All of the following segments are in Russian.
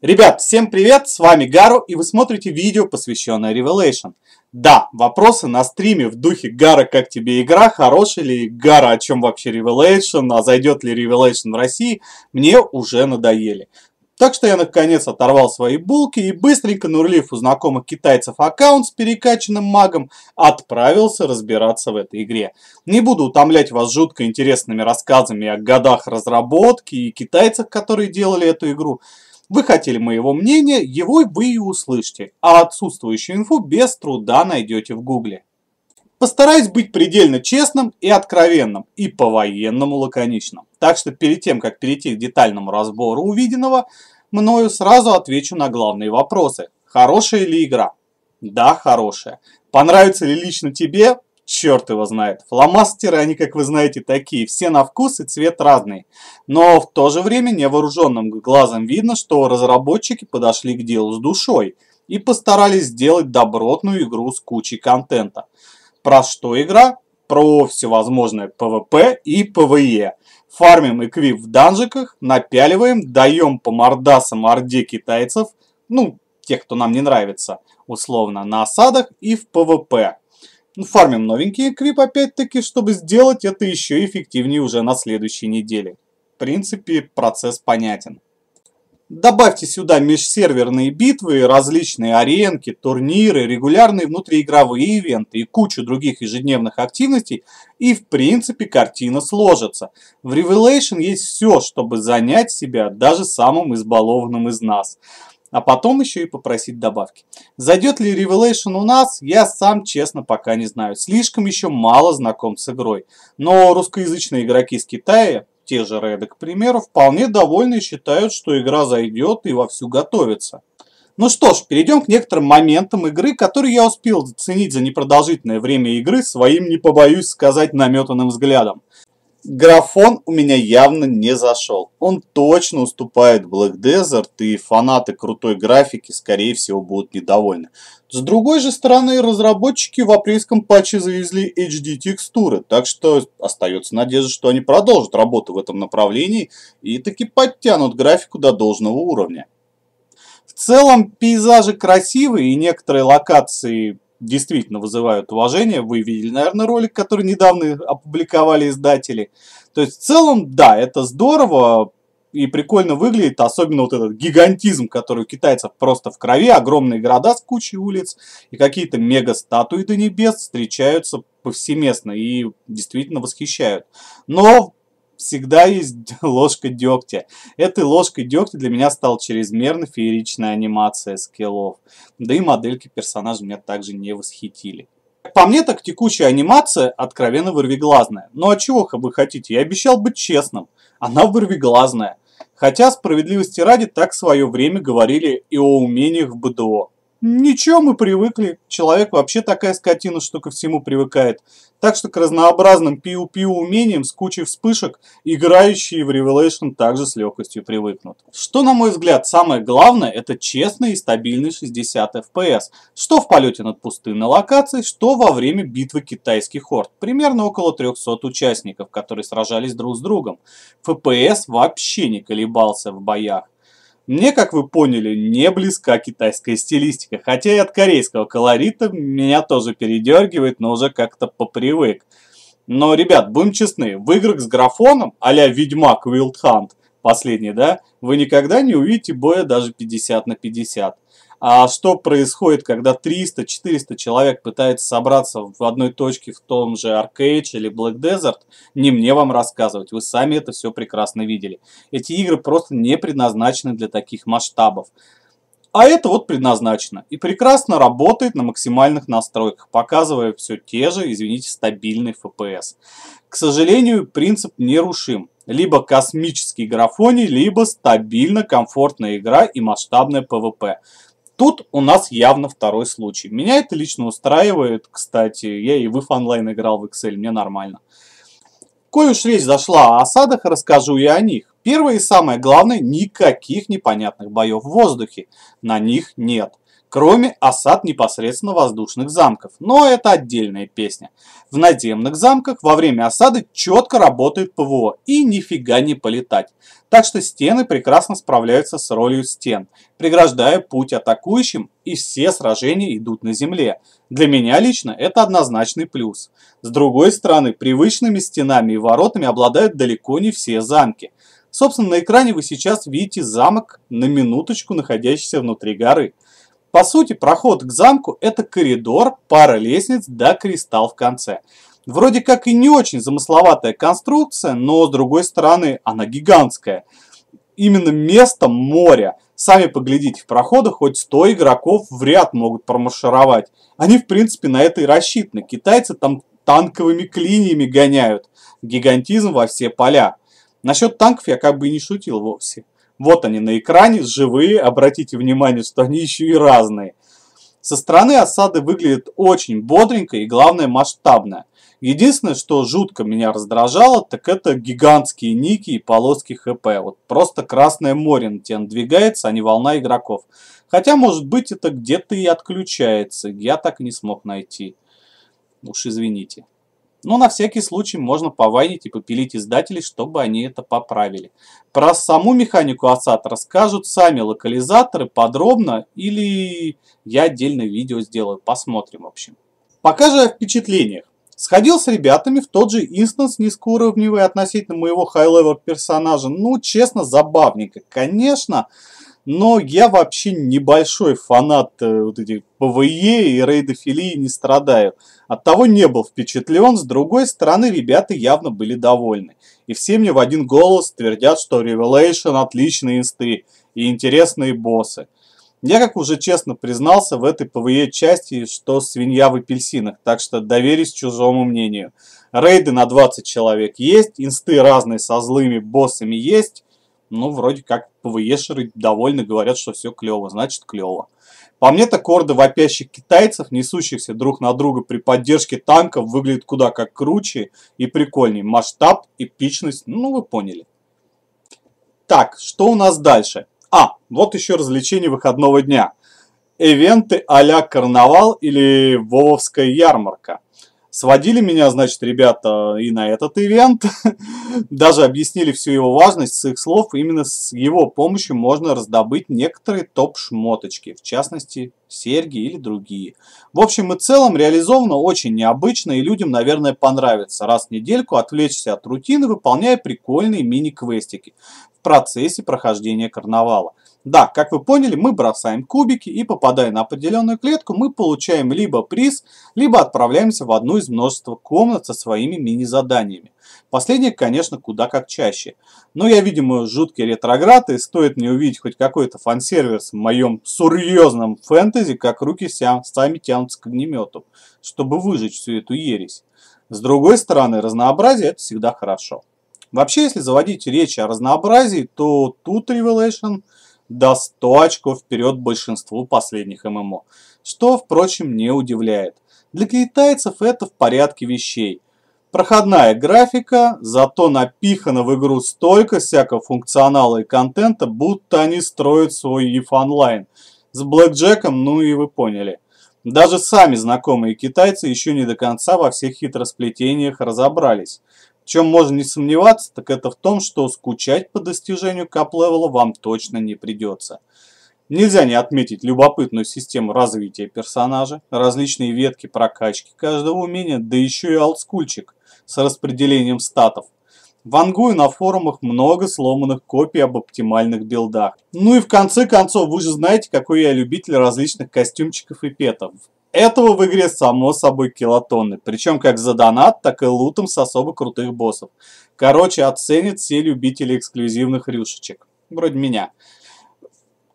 Ребят, всем привет, с вами Гару и вы смотрите видео, посвященное Revelation. Да, вопросы на стриме в духе Гара, как тебе игра, хорошая ли Гара, о чем вообще Revelation, а зайдет ли Revelation в России, мне уже надоели. Так что я наконец оторвал свои булки и быстренько нурлив у знакомых китайцев аккаунт с перекачанным магом, отправился разбираться в этой игре. Не буду утомлять вас жутко интересными рассказами о годах разработки и китайцах, которые делали эту игру. Вы хотели моего мнения, его вы и услышите, а отсутствующую инфу без труда найдете в гугле. Постараюсь быть предельно честным и откровенным, и по-военному лаконичным. Так что перед тем, как перейти к детальному разбору увиденного, мною сразу отвечу на главные вопросы. Хорошая ли игра? Да, хорошая. Понравится ли лично тебе? черт его знает. Фломастеры, они, как вы знаете, такие, все на вкус и цвет разный. Но в то же время невооруженным глазом видно, что разработчики подошли к делу с душой и постарались сделать добротную игру с кучей контента. Про что игра? Про всевозможное PvP и PvE. Фармим эквип в данжиках, напяливаем, даем по мордасам орде китайцев, ну, тех, кто нам не нравится, условно, на осадах и в PvP. Ну, фармим новенький эквип опять-таки, чтобы сделать это еще эффективнее уже на следующей неделе. В принципе, процесс понятен. Добавьте сюда межсерверные битвы, различные аренки, турниры, регулярные внутриигровые ивенты и кучу других ежедневных активностей, и в принципе картина сложится. В Revelation есть все, чтобы занять себя даже самым избалованным из нас а потом еще и попросить добавки. Зайдет ли Revelation у нас, я сам честно пока не знаю. Слишком еще мало знаком с игрой. Но русскоязычные игроки из Китая, те же Реды, к примеру, вполне довольны и считают, что игра зайдет и вовсю готовится. Ну что ж, перейдем к некоторым моментам игры, которые я успел заценить за непродолжительное время игры своим, не побоюсь сказать, наметанным взглядом. Графон у меня явно не зашел. Он точно уступает Black Desert, и фанаты крутой графики, скорее всего, будут недовольны. С другой же стороны, разработчики в апрельском патче завезли HD текстуры, так что остается надежда, что они продолжат работу в этом направлении и таки подтянут графику до должного уровня. В целом, пейзажи красивые и некоторые локации действительно вызывают уважение. Вы видели, наверное, ролик, который недавно опубликовали издатели. То есть в целом, да, это здорово и прикольно выглядит, особенно вот этот гигантизм, который у китайцев просто в крови, огромные города с кучей улиц и какие-то мега-статуи до небес встречаются повсеместно и действительно восхищают. Но всегда есть ложка дегтя. Этой ложкой дегтя для меня стала чрезмерно фееричная анимация скиллов. Да и модельки персонажей меня также не восхитили. По мне так текущая анимация откровенно вырвиглазная. Но ну, а чего вы хотите? Я обещал быть честным. Она вырвиглазная. Хотя справедливости ради так в свое время говорили и о умениях в БДО. Ничего, мы привыкли. Человек вообще такая скотина, что ко всему привыкает. Так что к разнообразным пиу-пиу умениям с кучей вспышек играющие в Revelation также с легкостью привыкнут. Что, на мой взгляд, самое главное, это честный и стабильный 60 FPS. Что в полете над пустынной локацией, что во время битвы китайских хорд. Примерно около 300 участников, которые сражались друг с другом. FPS вообще не колебался в боях. Мне, как вы поняли, не близка китайская стилистика, хотя и от корейского колорита меня тоже передергивает, но уже как-то попривык. Но, ребят, будем честны, в играх с графоном, а-ля Ведьмак Wild Hunt, последний, да, вы никогда не увидите боя даже 50 на 50. А что происходит, когда 300-400 человек пытается собраться в одной точке в том же Arcade или Black Desert, не мне вам рассказывать, вы сами это все прекрасно видели. Эти игры просто не предназначены для таких масштабов. А это вот предназначено и прекрасно работает на максимальных настройках, показывая все те же, извините, стабильный FPS. К сожалению, принцип нерушим. Либо космический графоний, либо стабильно комфортная игра и масштабная PvP. Тут у нас явно второй случай. Меня это лично устраивает, кстати. Я и в онлайн играл в Excel, мне нормально. Коль уж речь зашла о осадах, расскажу и о них. Первое и самое главное, никаких непонятных боев в воздухе. На них нет. Кроме осад непосредственно воздушных замков, но это отдельная песня. В наземных замках во время осады четко работает ПВО и нифига не полетать. Так что стены прекрасно справляются с ролью стен, преграждая путь атакующим и все сражения идут на земле. Для меня лично это однозначный плюс. С другой стороны, привычными стенами и воротами обладают далеко не все замки. Собственно, на экране вы сейчас видите замок на минуточку, находящийся внутри горы. По сути, проход к замку – это коридор, пара лестниц да кристалл в конце. Вроде как и не очень замысловатая конструкция, но с другой стороны она гигантская. Именно место моря. Сами поглядите, в проходах хоть 100 игроков в ряд могут промаршировать. Они в принципе на это и рассчитаны. Китайцы там танковыми клиниями гоняют. Гигантизм во все поля. Насчет танков я как бы и не шутил вовсе. Вот они на экране, живые, обратите внимание, что они еще и разные. Со стороны осады выглядит очень бодренько и главное масштабно. Единственное, что жутко меня раздражало, так это гигантские ники и полоски ХП. Вот просто Красное море на тебя надвигается, а не волна игроков. Хотя, может быть, это где-то и отключается. Я так и не смог найти. Уж извините. Но на всякий случай можно повайнить и попилить издателей, чтобы они это поправили. Про саму механику осад расскажут сами локализаторы подробно или я отдельное видео сделаю. Посмотрим, в общем. Пока же о впечатлениях. Сходил с ребятами в тот же инстанс низкоуровневый относительно моего high-level персонажа. Ну, честно, забавненько. Конечно, но я вообще небольшой фанат э, вот этих PvE и рейдофилии не страдаю. Оттого не был впечатлен. С другой стороны, ребята явно были довольны. И все мне в один голос твердят, что Revelation отличные инсты и интересные боссы. Я, как уже честно признался в этой PvE части, что свинья в апельсинах, так что доверюсь чужому мнению. Рейды на 20 человек есть, инсты разные со злыми боссами есть, ну, вроде как PvE шеры довольны, говорят, что все клево, значит клево. По мне, так орды вопящих китайцев, несущихся друг на друга при поддержке танков, выглядит куда как круче и прикольней. Масштаб, эпичность, ну вы поняли. Так, что у нас дальше? А, вот еще развлечение выходного дня. Эвенты а-ля карнавал или Вововская ярмарка. Сводили меня, значит, ребята и на этот ивент. Даже объяснили всю его важность с их слов. Именно с его помощью можно раздобыть некоторые топ-шмоточки. В частности, серьги или другие. В общем и целом, реализовано очень необычно и людям, наверное, понравится. Раз в недельку отвлечься от рутины, выполняя прикольные мини-квестики в процессе прохождения карнавала. Да, как вы поняли, мы бросаем кубики и попадая на определенную клетку, мы получаем либо приз, либо отправляемся в одну из множества комнат со своими мини-заданиями. Последнее, конечно, куда как чаще. Но я, видимо, жуткий ретроград, и стоит мне увидеть хоть какой-то фан-сервис в моем серьезном фэнтези, как руки сами тянутся к огнемету, чтобы выжечь всю эту ересь. С другой стороны, разнообразие это всегда хорошо. Вообще, если заводить речь о разнообразии, то тут Revelation – до 100 очков вперед большинству последних ММО, что, впрочем, не удивляет. Для китайцев это в порядке вещей. Проходная графика, зато напихано в игру столько всякого функционала и контента, будто они строят свой EVE Online. С блэкджеком, ну и вы поняли. Даже сами знакомые китайцы еще не до конца во всех хитросплетениях разобрались чем можно не сомневаться, так это в том, что скучать по достижению cap level а вам точно не придется. Нельзя не отметить любопытную систему развития персонажа, различные ветки прокачки каждого умения, да еще и олдскульчик с распределением статов. Вангую на форумах много сломанных копий об оптимальных билдах. Ну и в конце концов, вы же знаете, какой я любитель различных костюмчиков и петов. Этого в игре само собой килотонны, причем как за донат, так и лутом с особо крутых боссов. Короче, оценят все любители эксклюзивных рюшечек. Вроде меня.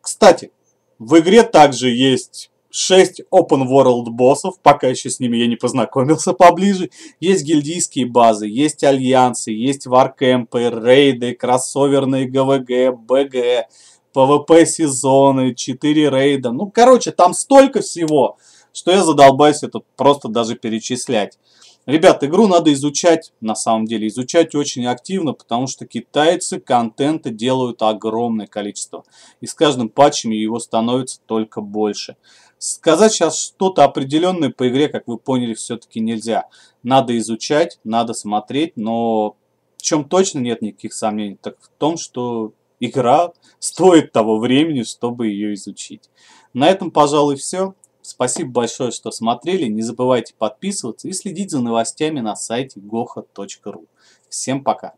Кстати, в игре также есть 6 open world боссов, пока еще с ними я не познакомился поближе. Есть гильдийские базы, есть альянсы, есть варкемпы, рейды, кроссоверные ГВГ, БГ, PvP сезоны, 4 рейда. Ну, короче, там столько всего что я задолбаюсь это просто даже перечислять. Ребят, игру надо изучать, на самом деле, изучать очень активно, потому что китайцы контента делают огромное количество. И с каждым патчем его становится только больше. Сказать сейчас что-то определенное по игре, как вы поняли, все-таки нельзя. Надо изучать, надо смотреть, но в чем точно нет никаких сомнений, так в том, что игра стоит того времени, чтобы ее изучить. На этом, пожалуй, все. Спасибо большое, что смотрели. Не забывайте подписываться и следить за новостями на сайте goha.ru. Всем пока!